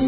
Choć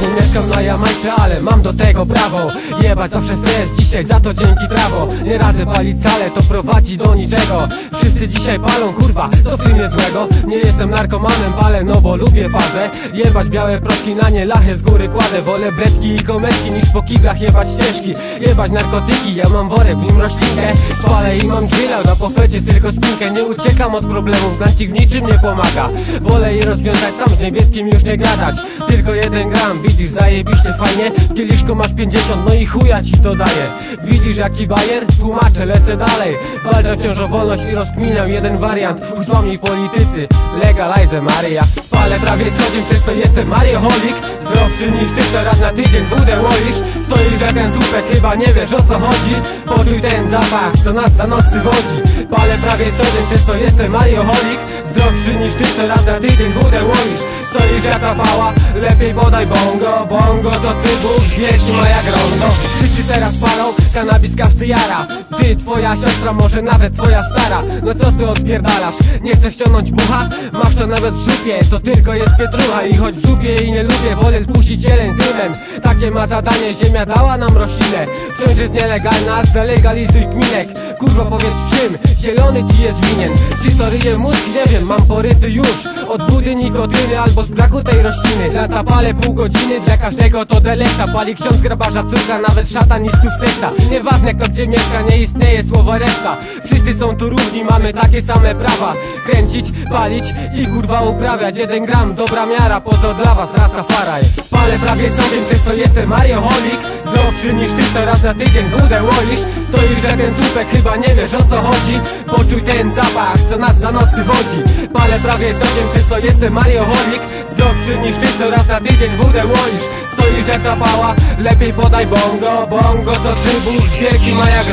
nie mieszkam na Jamajce, ale mam do tego prawo. Jebać zawsze stres, dzisiaj za to dzięki trawo. Nie radzę palić wcale, to prowadzi do niczego. Wszyscy dzisiaj palą, kurwa, co w tym jest złego? Nie jestem narkomanem, palę, no bo lubię fazę. Jebać białe proszki, na nie lachę z góry kładę. Wolę bredki i kometki niż po kiblach jebać ścieżki. Jebać narkotyki, ja mam worek, w nim roślinkę Spalę i mam grilla, na pofecie tylko spinkę. Nie uciekam od problemów, blancik w niczym nie pomaga. Wolę je rozwiązać sam, z niebieskim już nie gadać. Tylko jeden gram, widzisz, zajebiście fajnie W kieliszku masz 50, no i chuja ci to daje. Widzisz jaki bajer? Tłumaczę, lecę dalej. Walczę wciąż o wolność i rozkminiam jeden wariant. Uchwami politycy, legalize Maria. Palę prawie co dzień, przez to jestem marioholik. Zdrowszy niż ty, co raz na tydzień wódę łoisz. Stoisz jak ten słupek, chyba nie wiesz o co chodzi. Poczuj ten zapach, co nas za nosy wodzi. Palę prawie co dzień, przez to jestem marioholik. Zdrowszy niż ty, co raz na tydzień wódę łoisz Stoisz jaka pała, lepiej podaj bongo Bongo co cybuch, wieci ma jak rondo Wszyscy teraz palą, kanabis każdy jara Ty, twoja siostra, może nawet twoja stara. No co ty odpierdalasz, nie chcesz ściągnąć bucha? Masz to nawet w zupie, to tylko jest pietrucha. I choć w zupie i nie lubię, wolę puścić jeleń z rymem Takie ma zadanie, ziemia dała nam roślinę. Wciąż jest nielegalna, zdelegalizuj kminek Kurwa powiedz czym, zielony ci jest winien. Czy to ryje mózg? Nie wiem, mam poryty już. Od wody nikotyny albo z braku tej rośliny. Lata palę pół godziny, dla każdego to delekta Pali ksiądz grabarza córka, nawet szatanistów sekta Nieważne kto gdzie mieszka, nie istnieje słowo reszta. Wszyscy są tu równi, mamy takie same prawa. Kręcić, palić i kurwa uprawiać. Jeden gram, dobra miara, po to dla was Rastafari Prawie co dzień, często jestem marioholik Zdrowszy niż ty, co raz na tydzień wódę łoisz Stoisz jak ten słupek, chyba nie wiesz o co chodzi. Poczuj ten zapach, co nas za nosy wodzi. Palę prawie co dzień, często jestem marioholik Zdrowszy niż ty, co raz na tydzień wódę łoisz Stoisz jak ta pała, lepiej podaj bongo. Bongo co cybuch, wieki ma jak